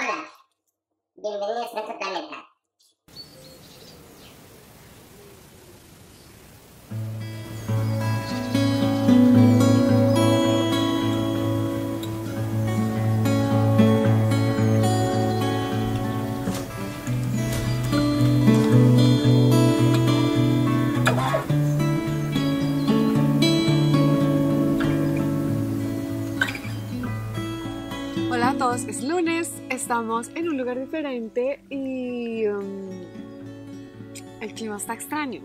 Hola, bienvenidos a otro planeta. Lunes, estamos en un lugar diferente y um, el clima está extraño.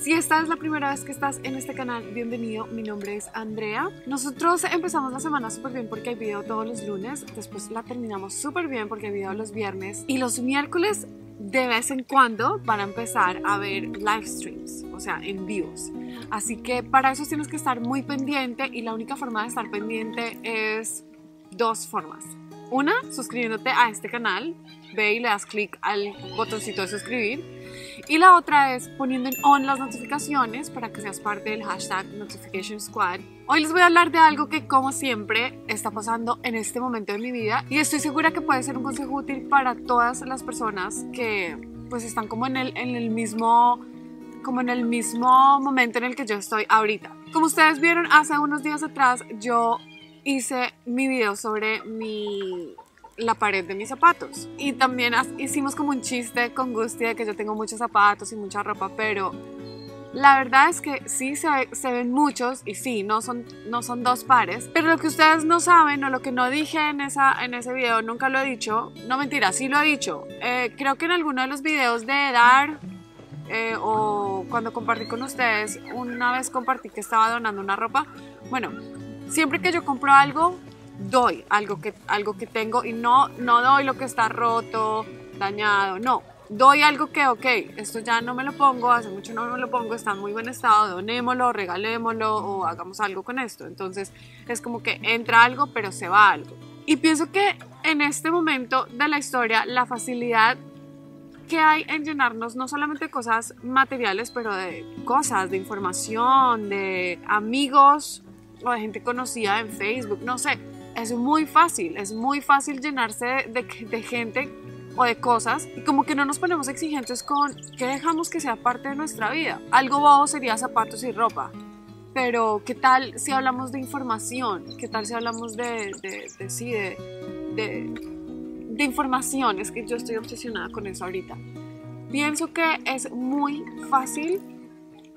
Si esta es la primera vez que estás en este canal, bienvenido, mi nombre es Andrea. Nosotros empezamos la semana súper bien porque hay video todos los lunes, después la terminamos súper bien porque hay video los viernes y los miércoles de vez en cuando van a empezar a ver live streams, o sea, en vivos. Así que para eso tienes que estar muy pendiente y la única forma de estar pendiente es dos formas. Una, suscribiéndote a este canal, ve y le das clic al botoncito de suscribir. Y la otra es poniendo en on las notificaciones para que seas parte del hashtag Notification Squad. Hoy les voy a hablar de algo que como siempre está pasando en este momento de mi vida y estoy segura que puede ser un consejo útil para todas las personas que pues están como en el, en el mismo como en el mismo momento en el que yo estoy ahorita. Como ustedes vieron hace unos días atrás, yo hice mi video sobre mi la pared de mis zapatos. Y también hicimos como un chiste con Gusti de que yo tengo muchos zapatos y mucha ropa, pero la verdad es que sí se, se, ven muchos y sí, no son, no son dos pares, pero lo que ustedes no saben o lo que no dije en, esa, en ese video, nunca lo he dicho, no mentira, sí lo he dicho, eh, creo que en alguno de los videos de dar eh, o cuando compartí con ustedes, una vez compartí que estaba donando una ropa. Bueno, siempre que yo compro algo, doy algo que, algo que tengo y no, no doy lo que está roto, dañado, no. Doy algo que, ok, esto ya no me lo pongo, hace mucho no me lo pongo, está en muy buen estado, donémoslo, regalémoslo o hagamos algo con esto. Entonces es como que entra algo, pero se va algo. Y pienso que en este momento de la historia, la facilidad que hay en llenarnos no solamente de cosas materiales, pero de cosas, de información, de amigos o de gente conocida en Facebook, no sé. Es muy fácil, es muy fácil llenarse de, de gente o de cosas y como que no nos ponemos exigentes con qué dejamos que sea parte de nuestra vida. Algo bobo sería zapatos y ropa, pero ¿qué tal si hablamos de información? ¿Qué tal si hablamos de, de, de sí, de de información, es que yo estoy obsesionada con eso ahorita. Pienso que es muy fácil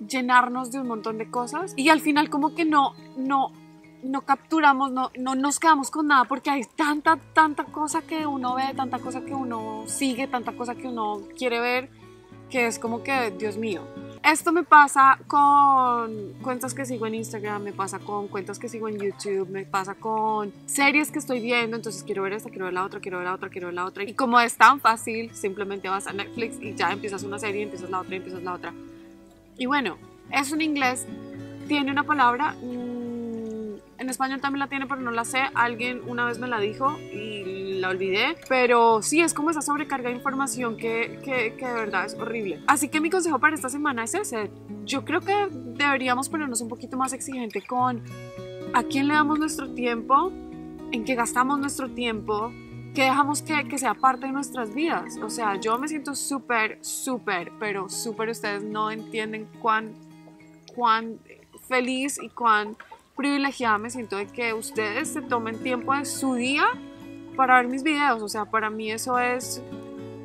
llenarnos de un montón de cosas y al final como que no, no, no capturamos, no, no nos quedamos con nada porque hay tanta, tanta cosa que uno ve, tanta cosa que uno sigue, tanta cosa que uno quiere ver, que es como que, Dios mío, esto me pasa con cuentas que sigo en Instagram, me pasa con cuentas que sigo en YouTube, me pasa con series que estoy viendo, entonces quiero ver esta, quiero ver la otra, quiero ver la otra, quiero ver la otra. Y como es tan fácil, simplemente vas a Netflix y ya empiezas una serie, empiezas la otra, empiezas la otra. Y bueno, es un inglés, tiene una palabra, en español también la tiene, pero no la sé. Alguien una vez me la dijo y la olvidé. Pero sí, es como esa sobrecarga de información que, que, que, de verdad es horrible. Así que mi consejo para esta semana es ese. Yo creo que deberíamos ponernos un poquito más exigente con a quién le damos nuestro tiempo, en qué gastamos nuestro tiempo, que dejamos que, que, sea parte de nuestras vidas. O sea, yo me siento súper, súper, pero súper, ustedes no entienden cuán, cuán feliz y cuán privilegiada me siento de que ustedes se tomen tiempo de su día para ver mis videos. O sea, para mí eso es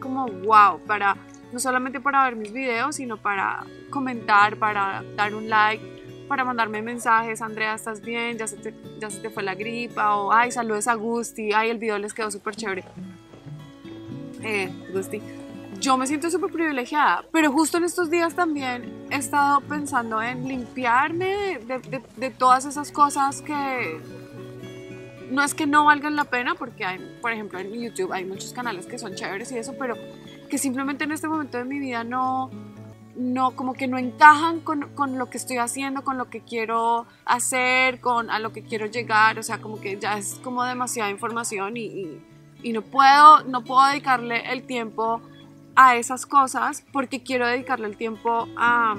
como wow, para no solamente para ver mis videos, sino para comentar, para dar un like, para mandarme mensajes, Andrea, ¿estás bien? ¿Ya se te, ya se te fue la gripa? O, ay, saludos a Gusti, ay, el video les quedó súper chévere. Eh, Gusti yo me siento súper privilegiada, pero justo en estos días también he estado pensando en limpiarme de, todas esas cosas que no es que no valgan la pena, porque hay, por ejemplo, en YouTube hay muchos canales que son chéveres y eso, pero que simplemente en este momento de mi vida no, no como que no encajan con, con, lo que estoy haciendo, con lo que quiero hacer, con a lo que quiero llegar, o sea, como que ya es como demasiada información y, y, y no puedo, no puedo dedicarle el tiempo a esas cosas porque quiero dedicarle el tiempo a,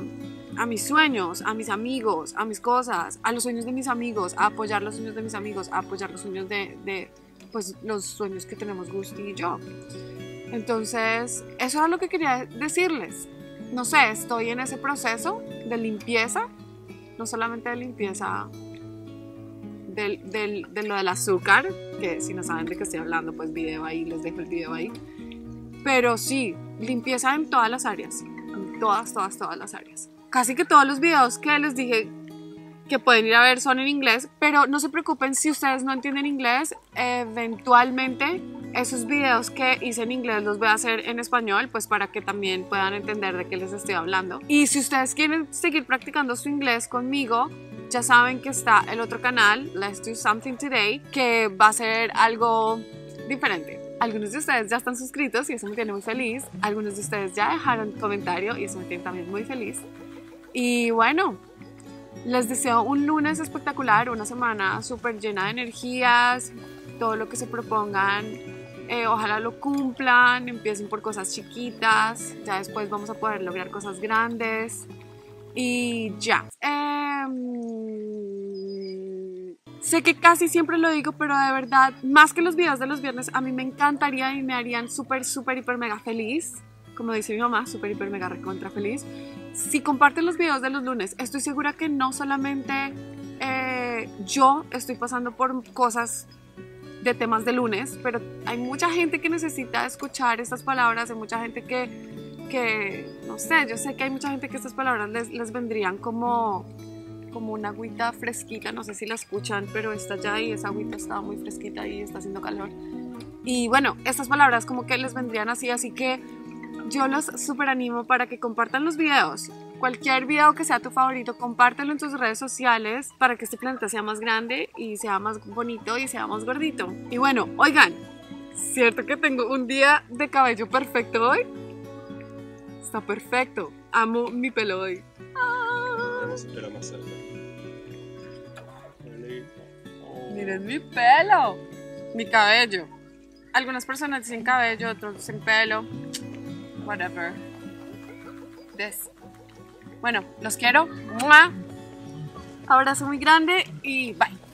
a, mis sueños, a mis amigos, a mis cosas, a los sueños de mis amigos, a apoyar los sueños de mis amigos, a apoyar los sueños de, de, pues los sueños que tenemos Gusti y yo. Entonces, eso era lo que quería decirles. No sé, estoy en ese proceso de limpieza, no solamente de limpieza del, del, de lo del azúcar, que si no saben de qué estoy hablando, pues video ahí, les dejo el video ahí. Pero sí, limpieza en todas las áreas, en todas, todas, todas las áreas. Casi que todos los videos que les dije que pueden ir a ver son en inglés, pero no se preocupen si ustedes no entienden inglés, eventualmente esos videos que hice en inglés los voy a hacer en español, pues para que también puedan entender de qué les estoy hablando. Y si ustedes quieren seguir practicando su inglés conmigo, ya saben que está el otro canal, Let's Do Something Today, que va a ser algo diferente. Algunos de ustedes ya están suscritos y eso me tiene muy feliz. Algunos de ustedes ya dejaron comentario y eso me tiene también muy feliz. Y bueno, les deseo un lunes espectacular, una semana súper llena de energías, todo lo que se propongan, eh, ojalá lo cumplan, empiecen por cosas chiquitas, ya después vamos a poder lograr cosas grandes y ya. Em, sé que casi siempre lo digo, pero de verdad, más que los videos de los viernes, a mí me encantaría y me harían súper, súper, hiper, mega feliz. Como dice mi mamá, súper, hiper, mega recontra feliz. Si comparten los videos de los lunes, estoy segura que no solamente eh, yo estoy pasando por cosas de temas de lunes, pero hay mucha gente que necesita escuchar estas palabras, hay mucha gente que, que no sé, yo sé que hay mucha gente que estas palabras les, les vendrían como, como una agüita fresquita, no sé si la escuchan, pero está ya y esa agüita está muy fresquita y está haciendo calor. Y bueno, estas palabras como que les vendrían así, así que yo los super animo para que compartan los videos. Cualquier video que sea tu favorito, compártelo en tus redes sociales para que este planeta sea más grande y sea más bonito y sea más gordito. Y bueno, oigan, ¿cierto que tengo un día de cabello perfecto hoy? Está perfecto. Amo mi pelo hoy. Oh. Miren mi pelo, mi cabello. Algunas personas dicen cabello, otros dicen pelo. Whatever. This. Bueno, los quiero. Abrazo muy grande y bye.